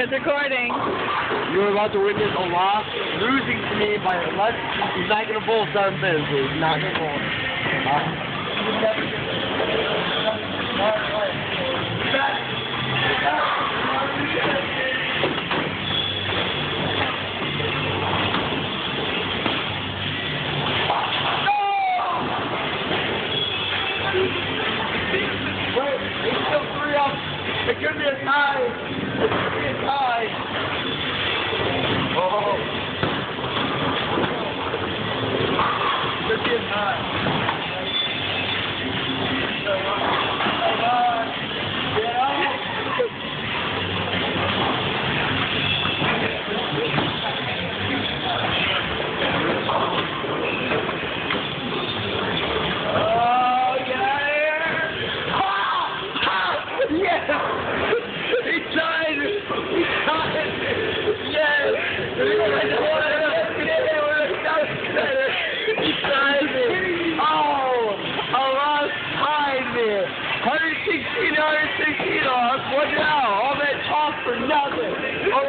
It's recording. You're about to witness a Allah losing to me by less. He's not gonna bowl seven minutes. He's not gonna bowl. Wait, it's still three up. It could be a tie. 116, 116 off. What now? All that talk for nothing! All that talk for nothing!